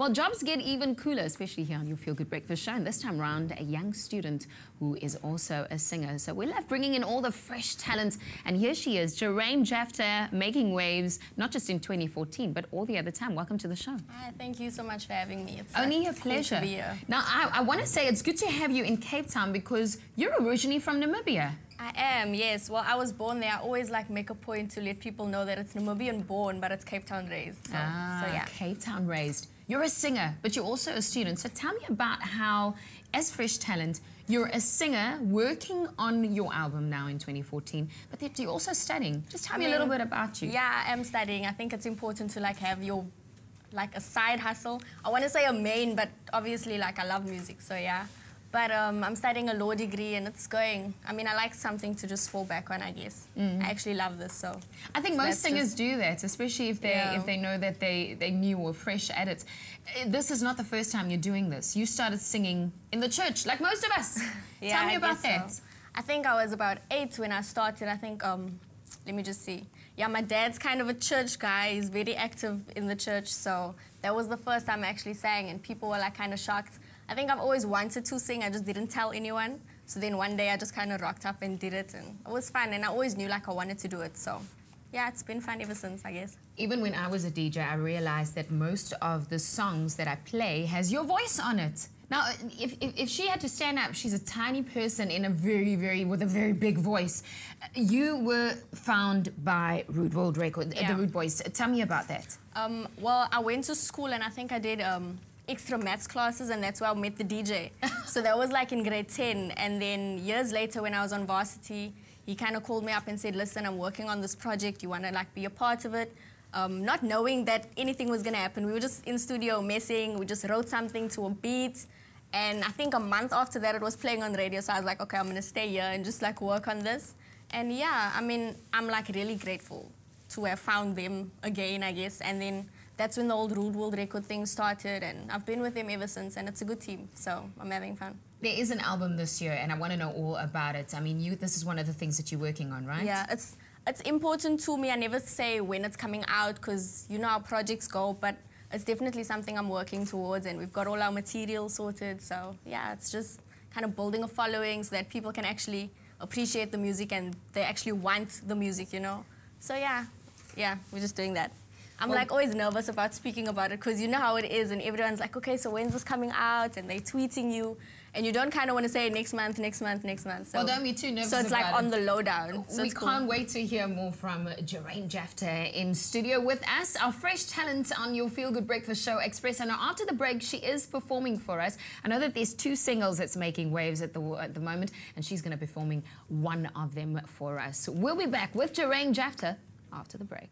Well, jobs get even cooler, especially here on your Feel Good Breakfast show. And this time around, a young student who is also a singer. So we love bringing in all the fresh talent. And here she is, Jerain Jafta, making waves, not just in 2014, but all the other time. Welcome to the show. Hi, thank you so much for having me. It's Only a pleasure. to be here. Now, I, I want to say it's good to have you in Cape Town because you're originally from Namibia. I am, yes. Well, I was born there. I always like make a point to let people know that it's Namibian born, but it's Cape Town raised. So, Ah, so yeah. Cape Town raised. You're a singer, but you're also a student. So tell me about how, as Fresh Talent, you're a singer working on your album now in 2014, but you're also studying. Just tell I me a little bit about you. Yeah, I am studying. I think it's important to like have your like a side hustle. I want to say a main, but obviously like I love music, so yeah. But um, I'm studying a law degree and it's going. I mean, I like something to just fall back on, I guess. I actually love this, so. I think So most singers just- do that, especially if they Yeah. if they know that they they new or fresh at it. Uh, This is not the first time you're doing this. You started singing in the church, like most of us. Yeah, Tell me I about that. so. I think I was about eight when I started. I think, um, let me just see. Yeah, my dad's kind of a church guy. He's very active in the church. So that was the first time I actually sang, and people were like kind of shocked. I think I've always wanted to sing. I just didn't tell anyone. So then one day I just kind of rocked up and did it, and it was fun. And I always knew like I wanted to do it. So yeah, it's been fun ever since, I guess. Even when I was a DJ, I realized that most of the songs that I play has your voice on it. Now, if, if, if she had to stand up, she's a tiny person in a very, very, with a very big voice. You were found by Rude World Record, Yeah. the Rude Boys. Tell me about that. Um, well, I went to school and I think I did um, extra maths classes, and that's where I met the DJ. so that was like in grade 10. And then years later, when I was on varsity, he kind of called me up and said, Listen, I'm working on this project. You want to like be a part of it? Um, not knowing that anything was going to happen. We were just in studio messing. We just wrote something to a beat. And I think a month after that, it was playing on the radio. So I was like, okay, I'm going to stay here and just like work on this. And yeah, I mean, I'm like really grateful to have found them again, I guess. And then that's when the old Rude World record thing started, and I've been with them ever since, and it's a good team, so I'm having fun. There is an album this year, and I want to know all about it. I mean, you. This is one of the things that you're working on, right? Yeah, it's it's important to me. I never say when it's coming out because you know how projects go, but it's definitely something I'm working towards, and we've got all our material sorted. So yeah, it's just kind of building a following so that people can actually appreciate the music and they actually want the music, you know. So yeah, yeah, we're just doing that. I'm Well- like always nervous about speaking about it because you know how it is, and everyone's like, okay, so when's this coming out? And they're tweeting you, and you don't kind of want to say next month, next month, next month. So, Well, don't be too nervous So it's like about on the lowdown. So we cool. can't wait to hear more from Jerain Jafta in studio with us, our fresh talent on your Feel Good Breakfast Show Expresso. And after the break, she is performing for us. I know that there's two singles that's making waves at the at the moment, and she's going to be performing one of them for us. We'll be back with Jerain Jafta after the break.